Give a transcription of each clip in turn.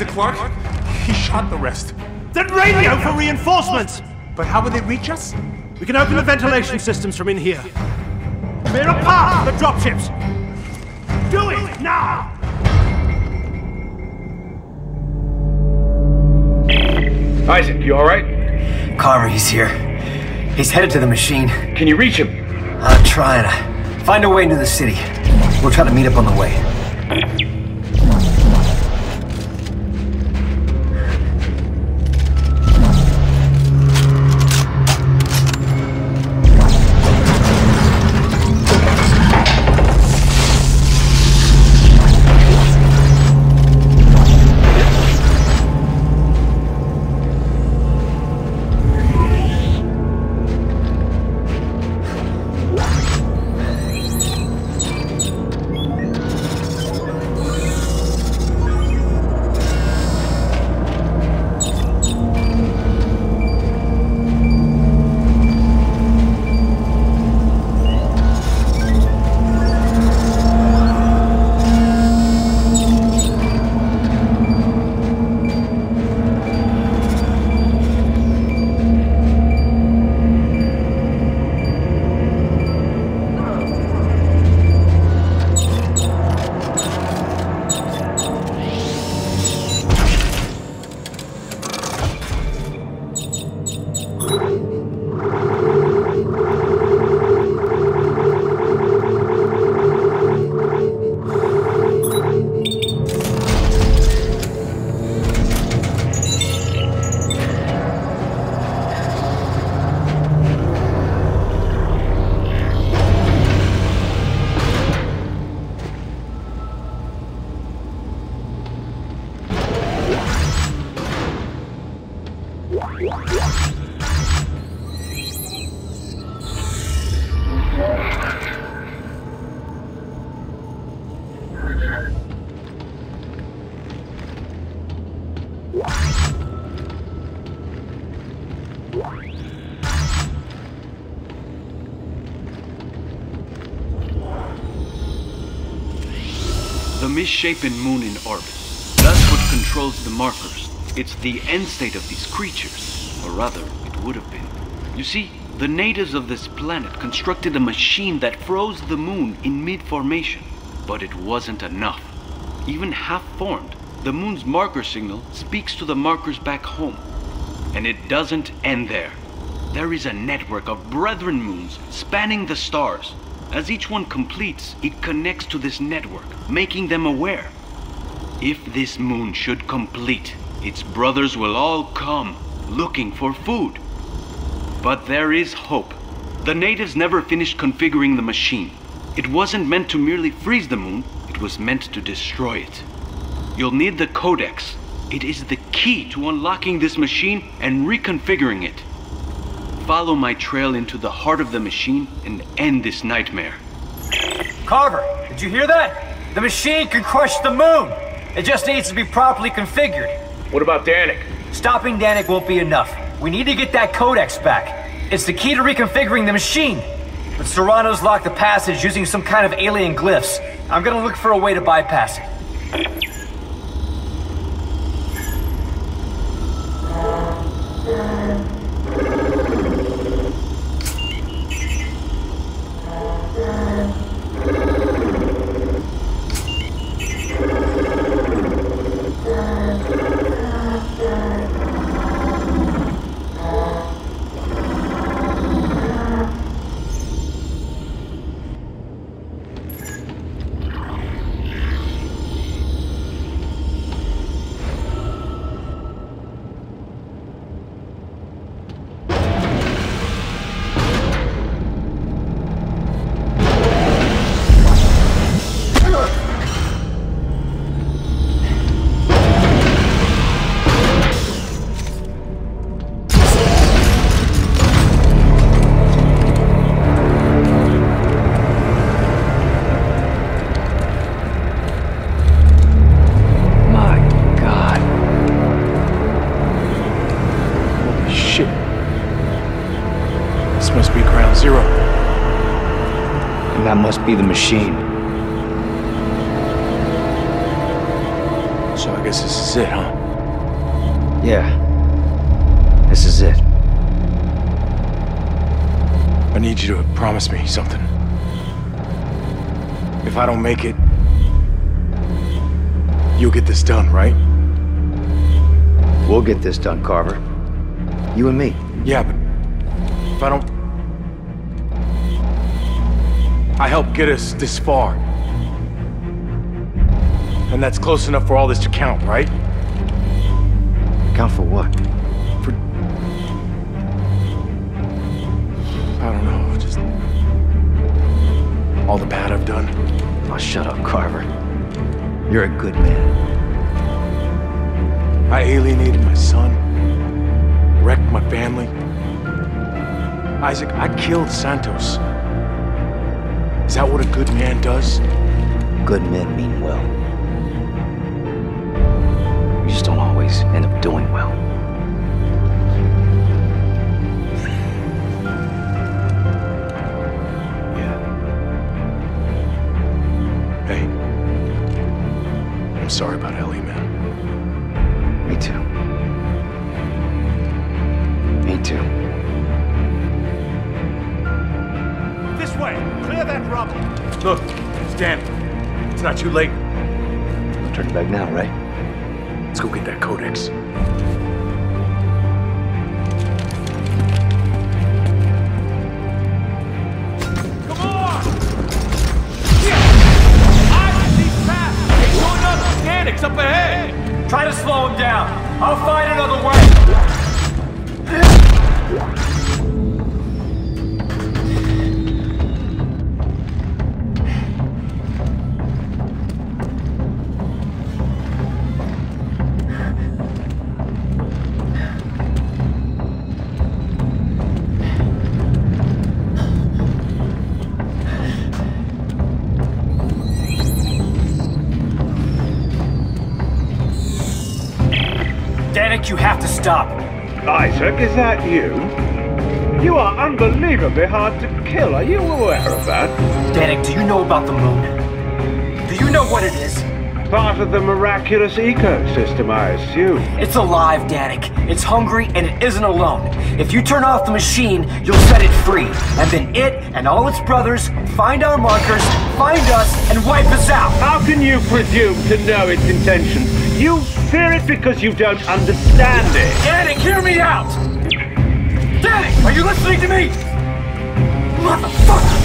Isaac Clarke, he shot the rest. Then radio for reinforcements! But how will they reach us? We can open the ventilation systems from in here. Clear a path for the dropships! Do it now! Isaac, you alright? Carver, he's here. He's headed to the machine. Can you reach him? I'm trying to find a way into the city. We'll try to meet up on the way. Misshapen moon in orbit. That's what controls the markers. It's the end state of these creatures. Or rather, it would have been. You see, the natives of this planet constructed a machine that froze the moon in mid-formation. But it wasn't enough. Even half-formed, the moon's marker signal speaks to the markers back home. And it doesn't end there. There is a network of brethren moons spanning the stars. As each one completes, it connects to this network, making them aware. If this moon should complete, its brothers will all come, looking for food. But there is hope. The natives never finished configuring the machine. It wasn't meant to merely freeze the moon, it was meant to destroy it. You'll need the Codex. It is the key to unlocking this machine and reconfiguring it. Follow my trail into the heart of the machine and end this nightmare. Carver, did you hear that? The machine can crush the moon. It just needs to be properly configured. What about Danik? Stopping Danik won't be enough. We need to get that codex back. It's the key to reconfiguring the machine. But Serrano's locked the passage using some kind of alien glyphs. I'm gonna look for a way to bypass it. Something. If I don't make it, you'll get this done, right? We'll get this done, Carver. You and me. Yeah, but if I don't... I helped get us this far. And that's close enough for all this to count, right? Count for what? All the bad I've done. Oh, shut up, Carver. You're a good man. I alienated my son. Wrecked my family. Isaac, I killed Santos. Is that what a good man does? Good men mean well. You just don't always end up doing well. I'm sorry about Ellie, man. Me too. Me too. This way! Clear that rubble! Look, Stan. It's not too late. Turn back now, right? Let's go get that codex. Slow him down. I'll find another way. Is that you? You are unbelievably hard to kill. Are you aware of that? Danik, do you know about the moon? Do you know what it is? Part of the miraculous ecosystem, I assume. It's alive, Danik. It's hungry and it isn't alone. If you turn off the machine, you'll set it free. And then it and all its brothers find our markers, find us, and wipe us out. How can you presume to know its intentions? You fear it because you don't understand it. Danik, hear me out! Danik, are you listening to me? Motherfucker!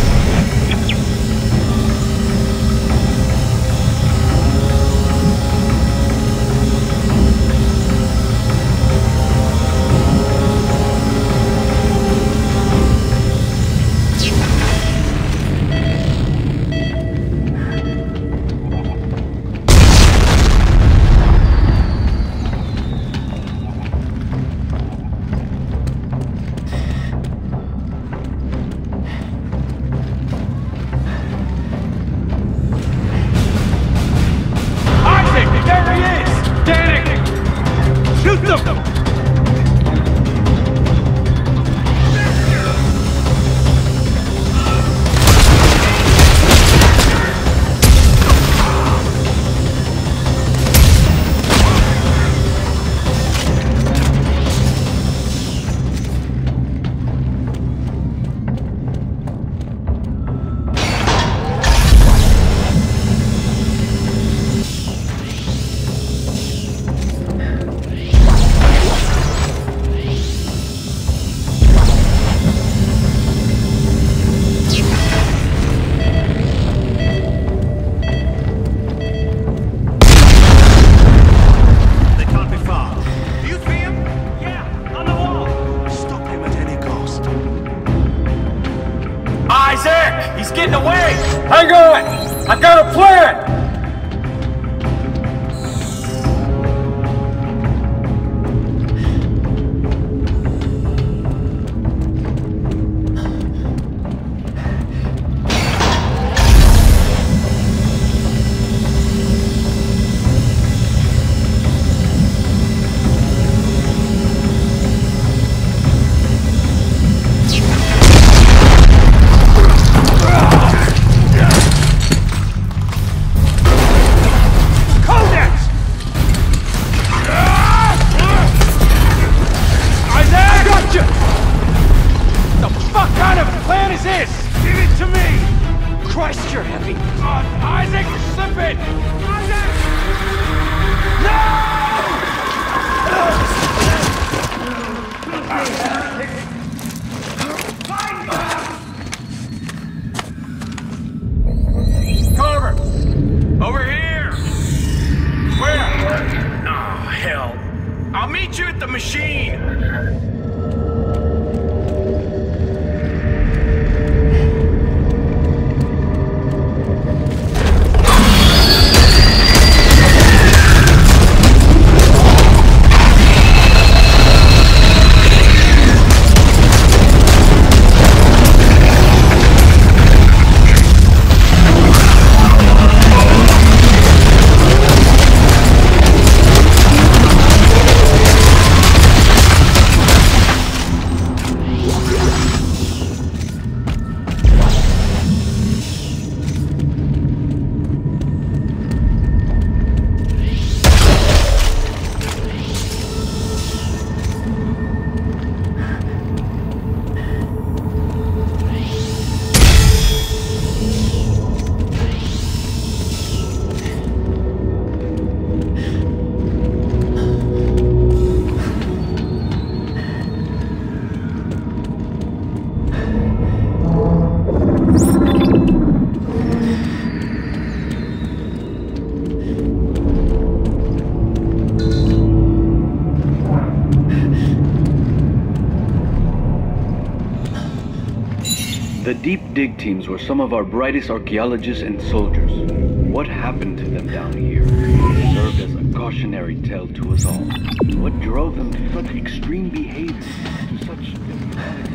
Dig teams were some of our brightest archaeologists and soldiers. What happened to them down here served as a cautionary tale to us all. What drove them to such extreme behavior, to such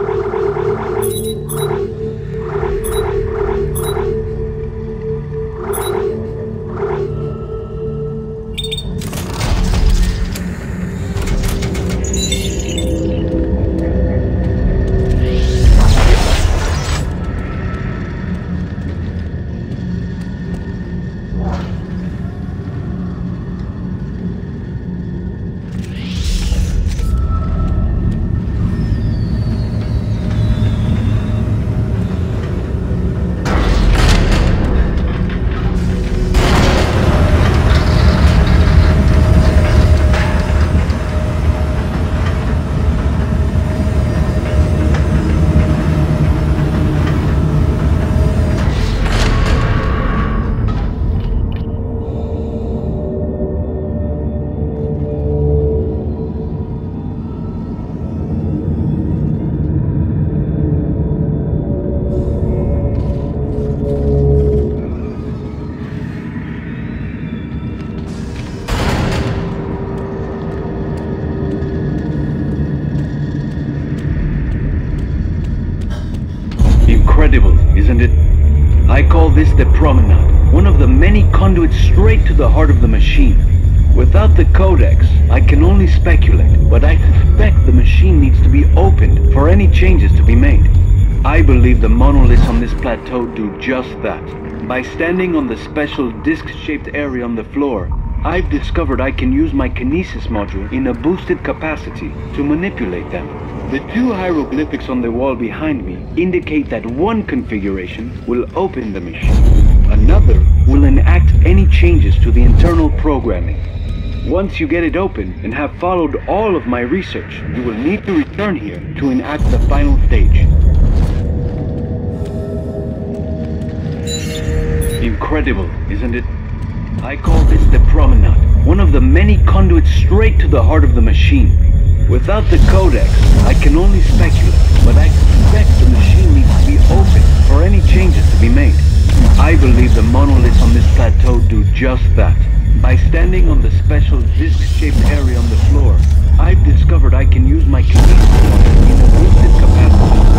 I call this the Promenade, one of the many conduits straight to the heart of the machine. Without the Codex, I can only speculate, but I suspect the machine needs to be opened for any changes to be made. I believe the monoliths on this plateau do just that. By standing on the special disc-shaped area on the floor, I've discovered I can use my kinesis module in a boosted capacity to manipulate them. The two hieroglyphics on the wall behind me indicate that one configuration will open the machine. Another will enact any changes to the internal programming. Once you get it open and have followed all of my research, you will need to return here to enact the final stage. Incredible, isn't it? I call this the Promenade, one of the many conduits straight to the heart of the machine. Without the Codex, I can only speculate, but I suspect the machine needs to be open for any changes to be made. I believe the monoliths on this plateau do just that. By standing on the special disc-shaped area on the floor, I've discovered I can use my kinesis in a boosted capacity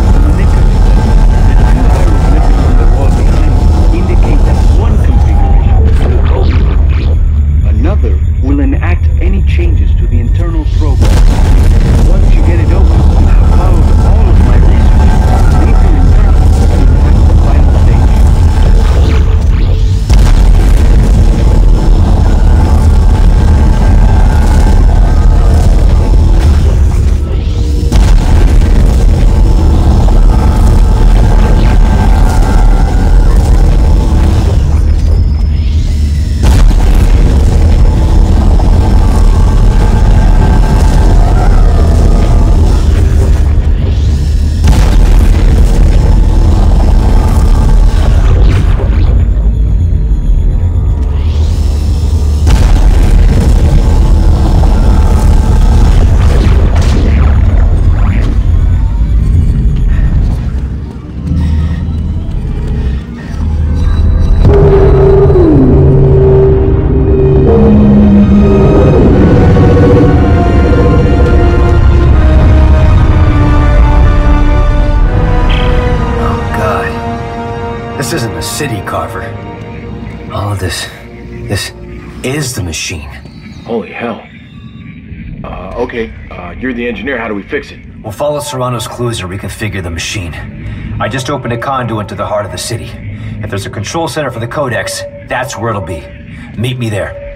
you're the engineer. How do we fix it? We'll follow Serrano's clues and reconfigure the machine. I just opened a conduit to the heart of the city. If there's a control center for the Codex, that's where it'll be. Meet me there.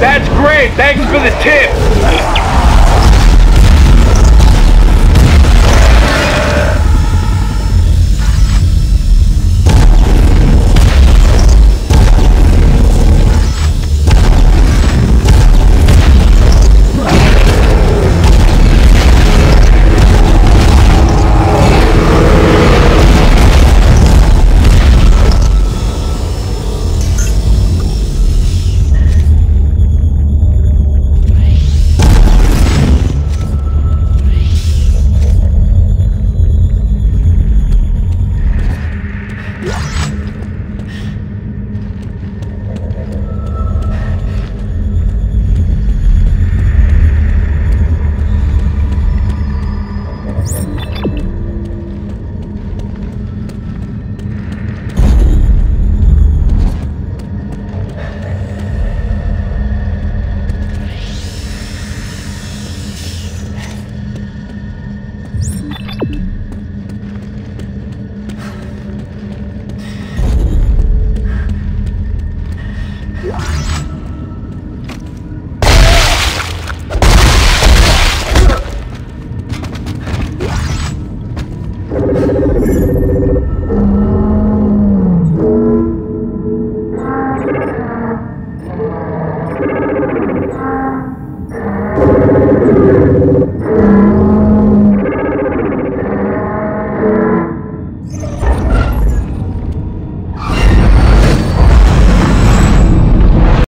That's great. Thanks for the tip.